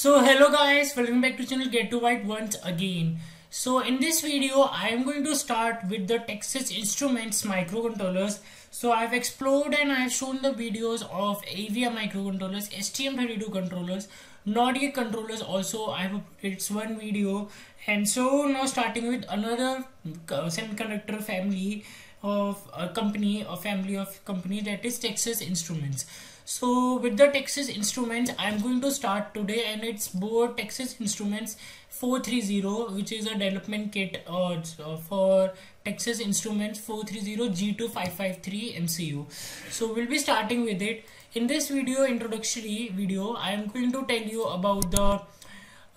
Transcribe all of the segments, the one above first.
So hello guys, welcome back to channel Gettobyte once again. So in this video, I am going to start with the Texas Instruments microcontrollers. So I've explored and I've shown the videos of AVR microcontrollers, STM32 controllers, Nordic controllers also I have it's one video and so now starting with another semiconductor family of a company a family of company that is Texas Instruments. So with the Texas Instruments I'm going to start today and it's board Texas Instruments 430 which is a development kit uh, for Texas Instruments 430 G2553 MCU so we'll be starting with it. In this video introductory video I am going to tell you about the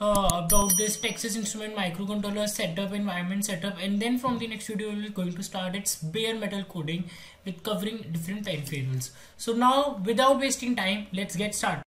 uh, about this Texas Instrument microcontroller setup environment setup and then from the next video we're going to start its bare metal coding with covering different peripherals so now without wasting time let's get started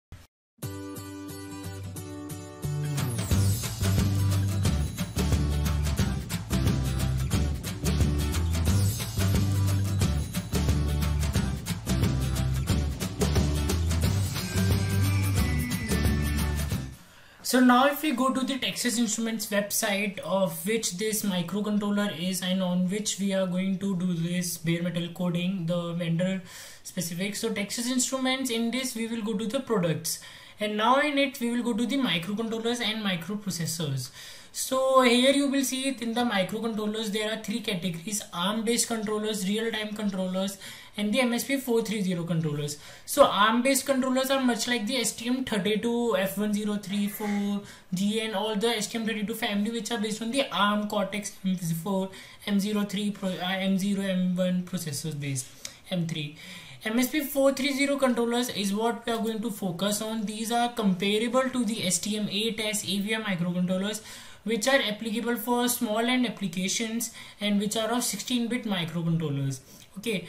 So now if we go to the Texas Instruments website of which this microcontroller is and on which we are going to do this bare metal coding, the vendor specific. So Texas Instruments in this we will go to the products and now in it we will go to the microcontrollers and microprocessors. So here you will see it in the microcontrollers there are three categories ARM based controllers, real time controllers and the MSP 430 controllers. So ARM based controllers are much like the STM32, F1034, G and all the STM32 family which are based on the ARM Cortex M4, M03, M0, M1 processors based M3. MSP 430 controllers is what we are going to focus on. These are comparable to the STM8S AVR microcontrollers which are applicable for small end applications and which are of 16-bit microcontrollers. Okay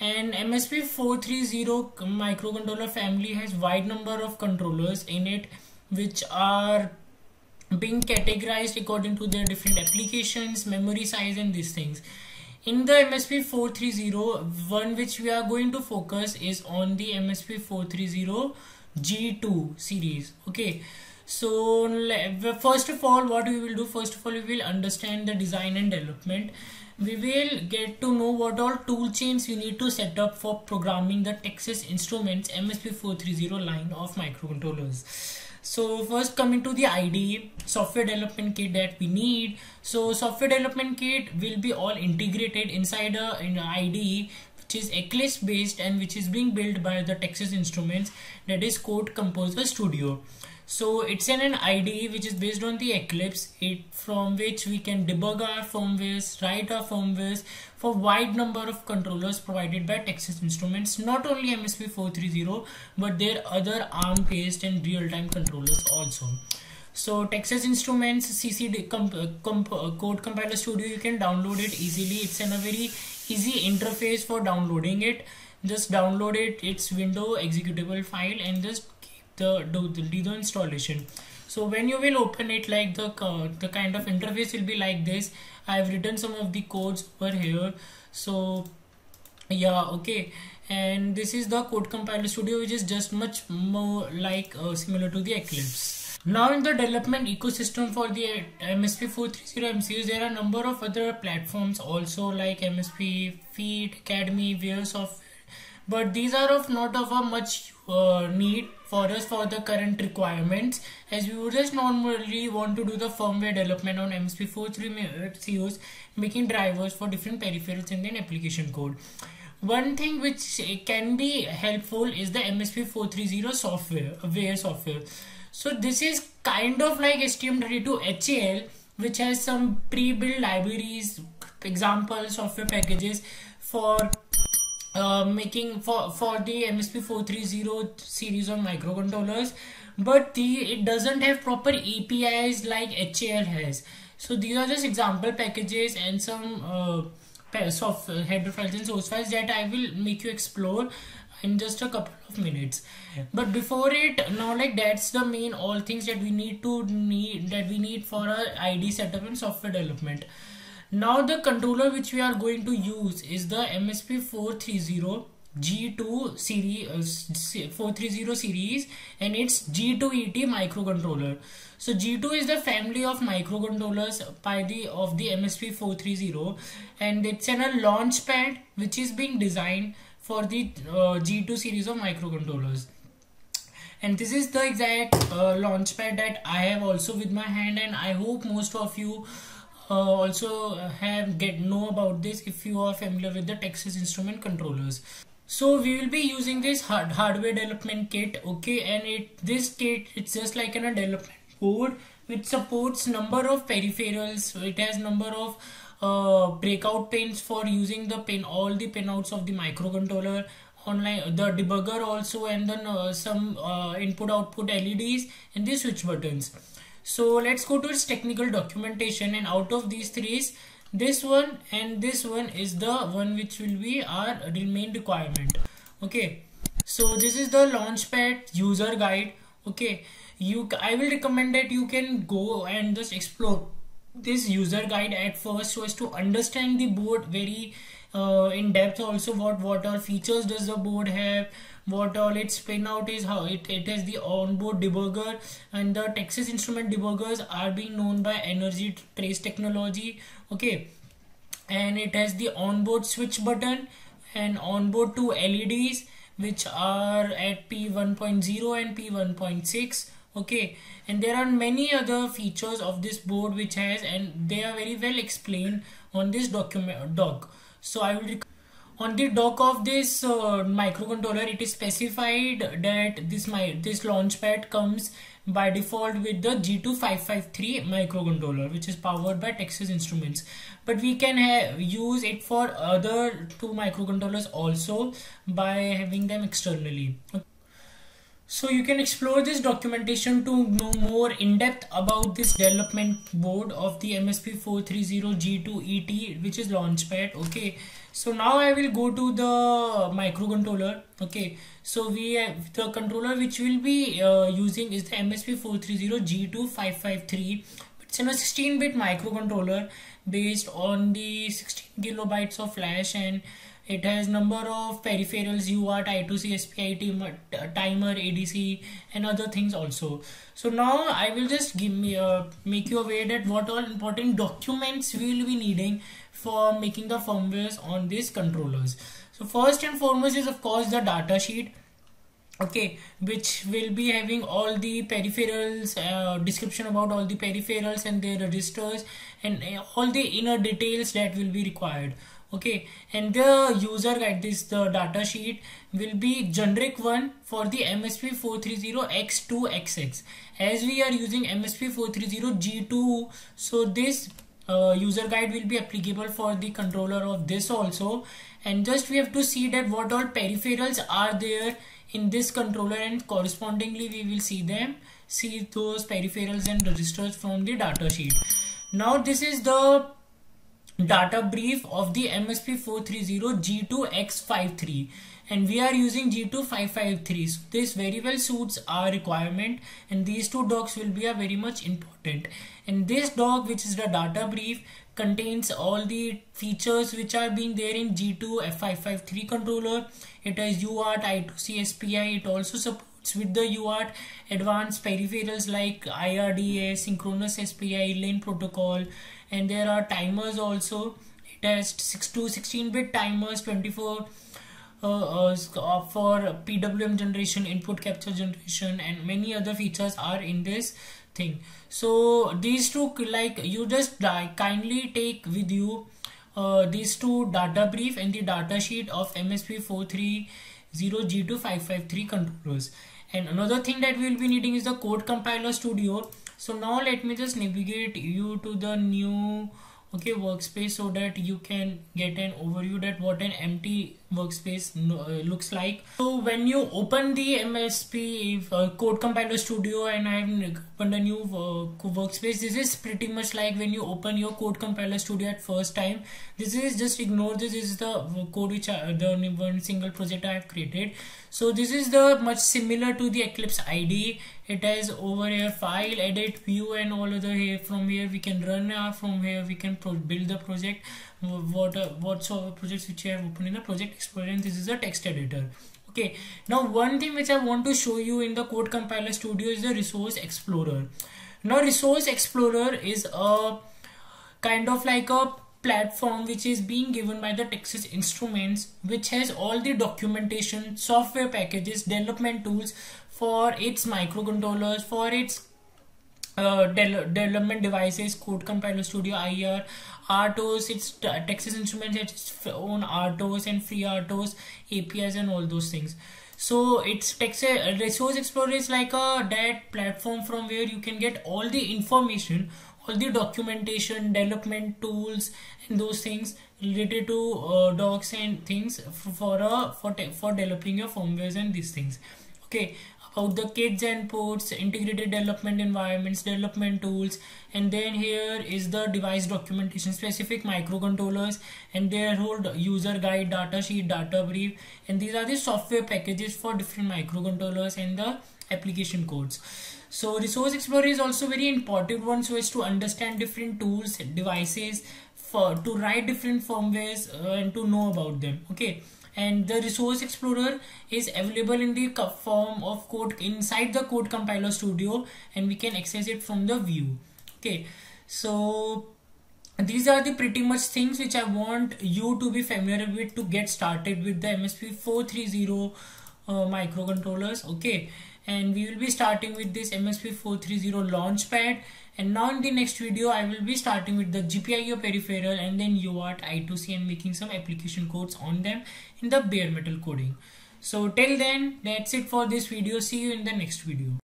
and MSP 430 microcontroller family has wide number of controllers in it which are being categorized according to their different applications, memory size and these things. In the MSP 430, one which we are going to focus is on the MSP 430 G2 series. Okay, so first of all, what we will do, first of all, we will understand the design and development we will get to know what all tool chains we need to set up for programming the Texas Instruments MSP430 line of microcontrollers. So first coming to the IDE, software development kit that we need. So software development kit will be all integrated inside a in IDE which is Eclipse based and which is being built by the Texas Instruments that is Code Composer Studio. So it's an, an IDE which is based on the Eclipse. It from which we can debug our firmwares write our firmwares for wide number of controllers provided by Texas Instruments. Not only MSP430 but their other ARM based and real-time controllers also so Texas Instruments CCD comp, comp, uh, code compiler studio you can download it easily. It's in a very easy interface for downloading it. Just download it. It's window executable file and just the, the, the, the installation. So when you will open it like the uh, the kind of interface will be like this. I have written some of the codes over here. So yeah okay. And this is the code compiler studio which is just much more like uh, similar to the eclipse now in the development ecosystem for the MSP 430 MCUs, there are a number of other platforms also like MSP, Feat, Academy, VeerSoft, but these are of not of a much uh, need for us for the current requirements as we would just normally want to do the firmware development on MSP430 CUs making drivers for different peripherals and then application code. One thing which can be helpful is the MSP430 software, aware software. So this is kind of like STM32 HAL which has some pre-built libraries, examples, software packages for uh, making for for the MSP 430 series of microcontrollers. But the it doesn't have proper APIs like HAL has. So these are just example packages and some uh, software header files and source files that I will make you explore in just a couple of minutes. But before it now like that's the main all things that we need to need that we need for our id setup and software development. Now the controller which we are going to use is the MSP430 G2 series uh, 430 series and it's G2ET microcontroller. So G2 is the family of microcontrollers by the of the MSP 430 and it's in a launch pad which is being designed for the uh, G2 series of microcontrollers. And this is the exact uh, that I have also with my hand and I hope most of you uh, also have get know about this if you are familiar with the Texas Instrument controllers. So we will be using this hard hardware development kit okay? And it this kit it's just like an, a development board which supports number of peripherals. It has number of uh, breakout pins for using the pin all the pinouts of the microcontroller online the debugger also and then uh, some uh, input output LEDs and the switch buttons. So let's go to its technical documentation and out of these three this one and this one is the one which will be our main requirement. Okay so this is the launchpad user guide. Okay you i will recommend that you can go and just explore this user guide at first so as to understand the board very uh, in depth also what what all features does the board have what all its pinout is how it, it has the onboard debugger and the texas instrument debuggers are being known by energy trace technology okay? And it has the onboard switch button and onboard two leds which are at p1.0 and p1.6 okay and there are many other features of this board which has and they are very well explained on this document doc. So i will on the dock of this uh, microcontroller it is specified that this my this launchpad comes by default with the G2553 microcontroller which is powered by Texas Instruments. But we can use it for other two microcontrollers also by having them externally so you can explore this documentation to know more in depth about this development board of the MSP430G2ET which is Launchpad. Okay, so now I will go to the microcontroller. Okay, so we have the controller which we'll be uh, using is the MSP430G2553. It's in a 16-bit microcontroller based on the 16 kilobytes of flash and it has number of peripherals UART, I2C, SPI, timer, ADC and other things also. So now I will just give me uh, make you aware that what all important documents we will be needing for making the firmwares on these controllers. So first and foremost is of course the data sheet okay which will be having all the peripherals uh, description about all the peripherals and their registers and uh, all the inner details that will be required okay and the user guide this the data sheet will be generic one for the msp 430 x2xx as we are using msp 430 g2 so this uh, user guide will be applicable for the controller of this also. And just we have to see that what all peripherals are there in this controller and correspondingly we will see them see those peripherals and registers from the data sheet. Now this is the data brief of the MSP430 G2X53 and we are using G2553 so this very well suits our requirement. And these two docs will be a very much important. And this doc which is the data brief contains all the features which are being there in G2 F553 controller. It has UART, I2C, SPI it also supports with the UART advanced peripherals like IRDA, synchronous SPI, LIN protocol and there are timers also. It has 6 to 16 bit timers 24 uh, uh, uh for PWM generation input capture generation and many other features are in this thing. So these two like you just kindly take with you uh, these two data brief and the data sheet of MSP 430G2553 controllers. And another thing that we will be needing is the code compiler studio so now let me just navigate you to the new okay workspace so that you can get an overview that what an empty workspace uh, looks like. So when you open the msp uh, code compiler studio and i've opened a new uh, workspace this is pretty much like when you open your code compiler studio at first time. This is just ignore this, this is the code which I, the one single project i have created. So this is the much similar to the eclipse ide it has over here file edit view and all other here from here. We can run uh, from here. We can build the project. What uh, whatsoever projects which you have opened in the project explorer and this is a text editor. Okay. Now one thing which i want to show you in the code compiler studio is the resource explorer. Now resource explorer is a kind of like a platform which is being given by the Texas Instruments which has all the documentation, software packages, development tools for its microcontrollers, for its uh, de development devices, Code Compiler Studio IR, RTOS, it's Texas Instruments, its own RTOS and FreeRTOS, APIs and all those things. So it's Texas Resource Explorer is like a that platform from where you can get all the information all the documentation development tools and those things related to uh, docs and things for a for, for developing your firmwares and these things. Okay about the kits and ports integrated development environments development tools and then here is the device documentation specific microcontrollers and their whole user guide data sheet data brief and these are the software packages for different microcontrollers and the application codes so resource explorer is also very important one so as to understand different tools devices for to write different firmwares uh, and to know about them okay? And the resource explorer is available in the form of code inside the code compiler studio and we can access it from the view okay? So these are the pretty much things which i want you to be familiar with to get started with the msp 430 uh, microcontrollers okay and we will be starting with this MSP 430 launchpad and now in the next video I will be starting with the GPIO peripheral and then UART I2C and making some application codes on them in the bare metal coding. So till then that's it for this video see you in the next video.